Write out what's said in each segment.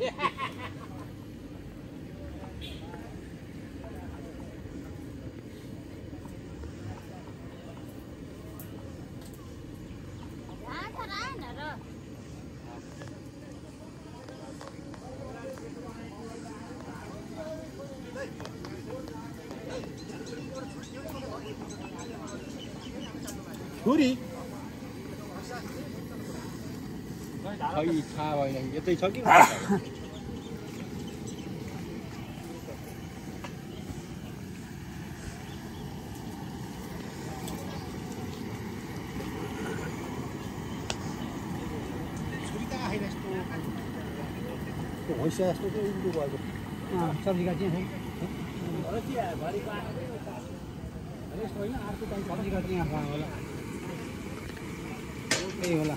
Yeah. Goody. Thôi tha rồi, giờ tùy số kiến. भैँसिया चाहिँ भएको सब्जी काट्ने है। सब्जी काट्ने होला त्यही होला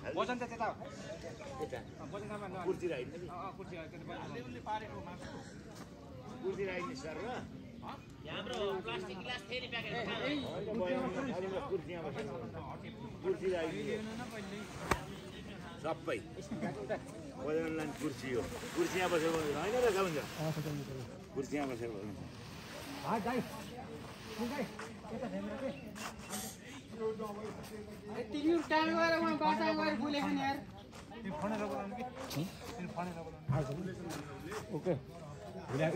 वजन त त्यता कुर्सी पारेको राख्ने सर र सबै बजारमा लाने कुर्सी हो कुर्सी यहाँ बसेर बोल्नु होइन रहेछ हुन्छ कुर्सी यहाँ बसेर बोल्नु तिनीहरू टाढो गएर उहाँ बाटा गएर बोलेको नि यार. ओके.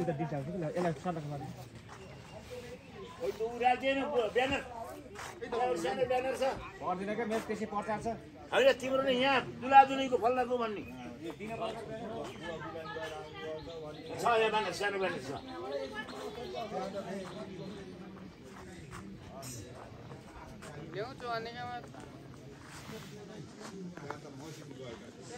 उता दिन्छ यसलाई सडक मार्नु पर्दैन क्या मेरो त्यसै प्रचार छ होइन तिम्रो नि यहाँ दुलादुलीको फल्लाको भन्ने छ यहाँ ब्यानर सानो ब्यानर छ ल्याउँछु भनेकोमा हानिदिउने